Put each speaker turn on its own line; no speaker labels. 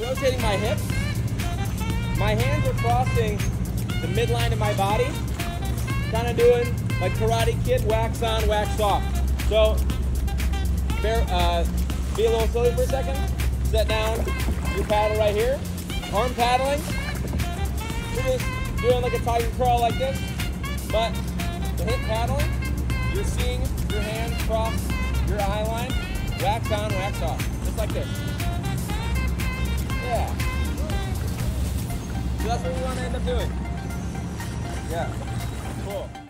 rotating my hips. My hands are crossing the midline of my body. Kind of doing like Karate Kid, wax on, wax off. So, bear, uh, be a little silly for a second. Set down your paddle right here. Arm paddling. You're just doing like a tiger crawl like this. But the hip paddling, you're seeing your hands cross your eye line. Wax on, wax off. Just like this. that's what we want to end up doing. Yeah. Cool.